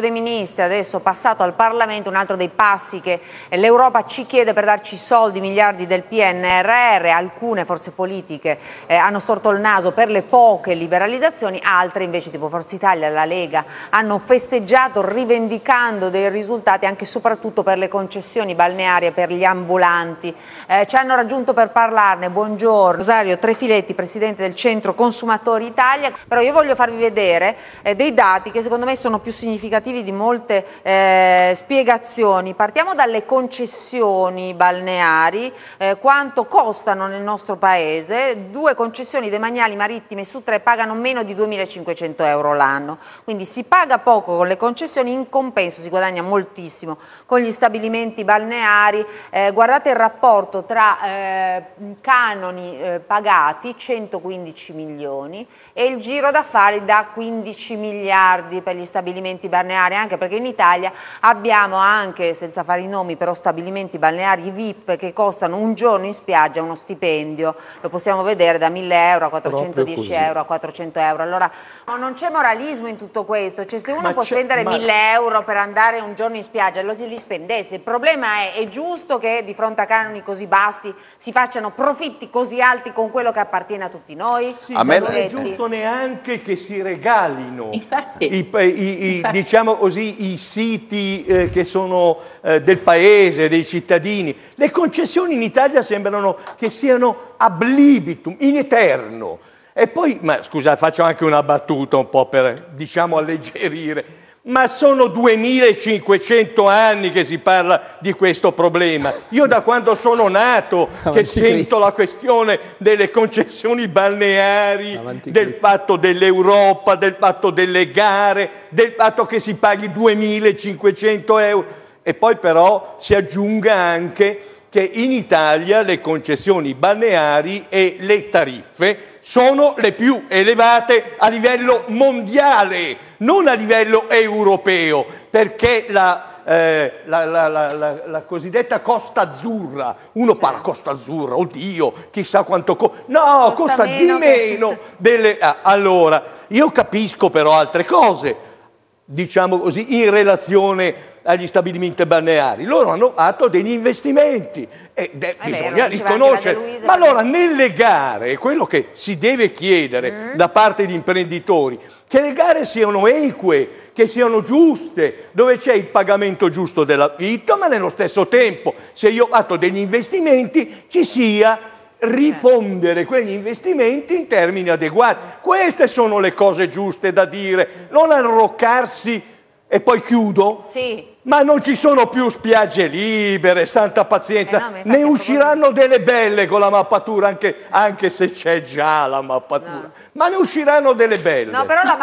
dei Ministri adesso passato al Parlamento, un altro dei passi che l'Europa ci chiede per darci soldi, miliardi del PNRR, alcune forze politiche eh, hanno storto il naso per le poche liberalizzazioni, altre invece tipo Forza Italia la Lega hanno festeggiato rivendicando dei risultati anche e soprattutto per le concessioni balneari e per gli ambulanti. Eh, ci hanno raggiunto per parlarne, buongiorno. Rosario Trefiletti, Presidente del Centro Consumatori Italia, però io voglio farvi vedere eh, dei dati che secondo me sono più significativi significativi di molte eh, spiegazioni. Partiamo dalle concessioni balneari, eh, quanto costano nel nostro paese. Due concessioni demaniali marittime su tre pagano meno di 2.500 euro l'anno, quindi si paga poco con le concessioni, in compenso si guadagna moltissimo con gli stabilimenti balneari. Eh, guardate il rapporto tra eh, canoni eh, pagati, 115 milioni, e il giro d'affari da 15 miliardi per gli stabilimenti balneari balneari, anche perché in Italia abbiamo anche, senza fare i nomi, però stabilimenti balneari VIP che costano un giorno in spiaggia uno stipendio, lo possiamo vedere da 1000 euro a 410 euro a 400 euro. Allora non c'è moralismo in tutto questo, cioè se uno ma può spendere ma... 1000 euro per andare un giorno in spiaggia, lo si li spendesse. Il problema è, è giusto che di fronte a canoni così bassi si facciano profitti così alti con quello che appartiene a tutti noi? Sì, a me non è giusto neanche che si regalino Infatti. I, i, i, Infatti. Diciamo così, i siti eh, che sono eh, del paese, dei cittadini. Le concessioni in Italia sembrano che siano ab libitum, in eterno. E poi, ma scusa, faccio anche una battuta un po' per, diciamo, alleggerire ma sono 2500 anni che si parla di questo problema. Io da quando sono nato che sento la questione delle concessioni balneari, del fatto dell'Europa, del fatto delle gare, del fatto che si paghi 2500 euro. E poi però si aggiunga anche che in Italia le concessioni balneari e le tariffe sono le più elevate a livello mondiale, non a livello europeo, perché la, eh, la, la, la, cosiddetta costa azzurra, uno parla costa azzurra, oddio, chissà quanto costa, no, costa, costa meno di meno che... delle... Ah, allora, io capisco però altre cose, diciamo così, in relazione agli stabilimenti balneari, loro hanno fatto degli investimenti e de- bisogna riconoscere. Ma allora nelle gare, quello che si deve chiedere mm. da parte di imprenditori, che le gare siano eque, che siano giuste, dove c'è il pagamento giusto dell'affitto, ma nello stesso tempo, se io ho fatto degli investimenti, ci sia rifondere quegli investimenti in termini adeguati. Queste sono le cose giuste da dire, non arroccarsi e poi chiudo? Sì. Ma non ci sono più spiagge libere, santa pazienza. Eh no, ne usciranno delle belle con la mappatura, anche, anche se c'è già la mappatura. No. Ma ne usciranno delle belle. No, però la